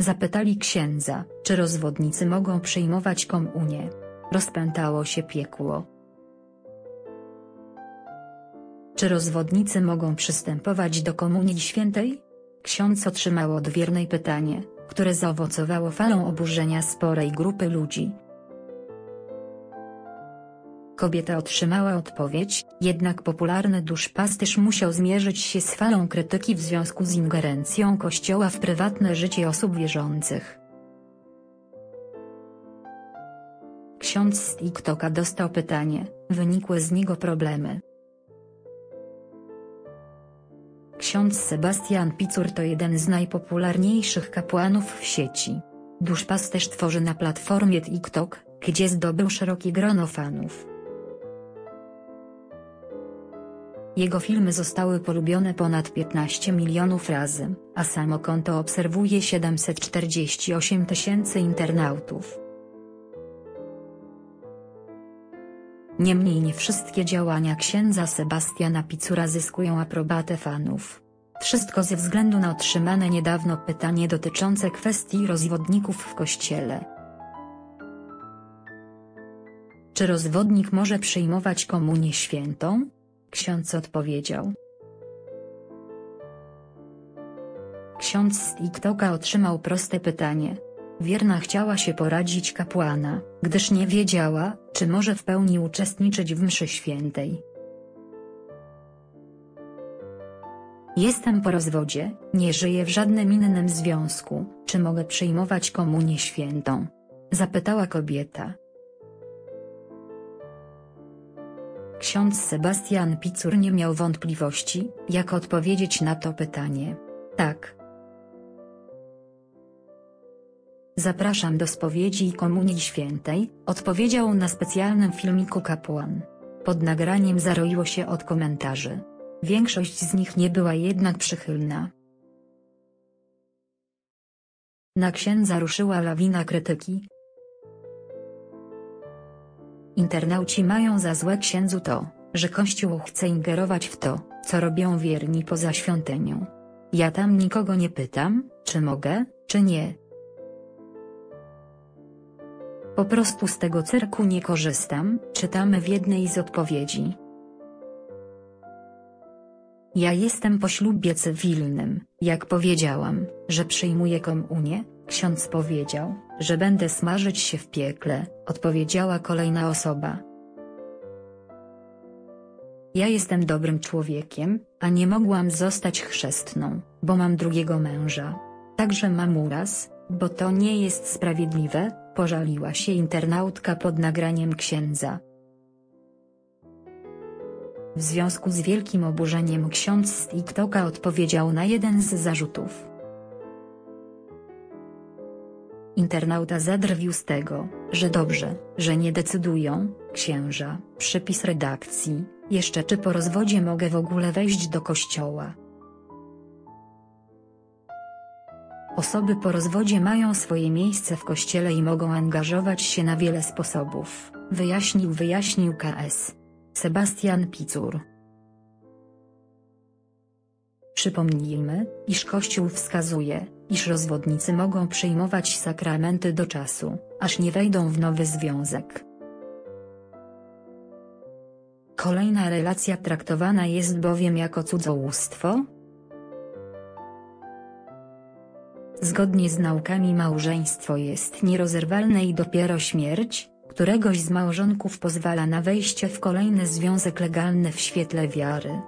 Zapytali księdza, czy rozwodnicy mogą przyjmować komunię. Rozpętało się piekło. Czy rozwodnicy mogą przystępować do Komunii Świętej? Ksiądz otrzymał odwierne pytanie, które zaowocowało falą oburzenia sporej grupy ludzi. Kobieta otrzymała odpowiedź, jednak popularny duszpasterz musiał zmierzyć się z falą krytyki w związku z ingerencją Kościoła w prywatne życie osób wierzących. Ksiądz z TikToka dostał pytanie, wynikły z niego problemy. Ksiądz Sebastian Picur to jeden z najpopularniejszych kapłanów w sieci. Duszpasterz tworzy na platformie TikTok, gdzie zdobył szerokie grono fanów. Jego filmy zostały polubione ponad 15 milionów razy, a samo konto obserwuje 748 tysięcy internautów. Niemniej nie wszystkie działania księdza Sebastiana Picura zyskują aprobatę fanów. Wszystko ze względu na otrzymane niedawno pytanie dotyczące kwestii rozwodników w kościele. Czy rozwodnik może przyjmować komunię świętą? Ksiądz odpowiedział. Ksiądz z TikToka otrzymał proste pytanie. Wierna chciała się poradzić kapłana, gdyż nie wiedziała, czy może w pełni uczestniczyć w mszy świętej. Jestem po rozwodzie, nie żyję w żadnym innym związku, czy mogę przyjmować komunię świętą? Zapytała kobieta. Ksiądz Sebastian Picur nie miał wątpliwości, jak odpowiedzieć na to pytanie. Tak. Zapraszam do spowiedzi i komunii świętej, odpowiedział na specjalnym filmiku kapłan. Pod nagraniem zaroiło się od komentarzy. Większość z nich nie była jednak przychylna. Na księdza ruszyła lawina krytyki, Internauci mają za złe księdzu to, że Kościół chce ingerować w to, co robią wierni poza świątynią. Ja tam nikogo nie pytam, czy mogę, czy nie. Po prostu z tego cyrku nie korzystam, czytamy w jednej z odpowiedzi. Ja jestem po ślubie cywilnym, jak powiedziałam, że przyjmuję komunię, ksiądz powiedział, że będę smażyć się w piekle, odpowiedziała kolejna osoba. Ja jestem dobrym człowiekiem, a nie mogłam zostać chrzestną, bo mam drugiego męża. Także mam uraz, bo to nie jest sprawiedliwe, pożaliła się internautka pod nagraniem księdza. W związku z wielkim oburzeniem ksiądz z TikToka odpowiedział na jeden z zarzutów. Internauta zadrwił z tego, że dobrze, że nie decydują, księża, przypis redakcji, jeszcze czy po rozwodzie mogę w ogóle wejść do kościoła. Osoby po rozwodzie mają swoje miejsce w kościele i mogą angażować się na wiele sposobów, wyjaśnił wyjaśnił KS. Sebastian Picur. Przypomnijmy, iż Kościół wskazuje, iż rozwodnicy mogą przyjmować sakramenty do czasu, aż nie wejdą w nowy związek. Kolejna relacja traktowana jest bowiem jako cudzołóstwo? Zgodnie z naukami małżeństwo jest nierozerwalne i dopiero śmierć, któregoś z małżonków pozwala na wejście w kolejny związek legalny w świetle wiary.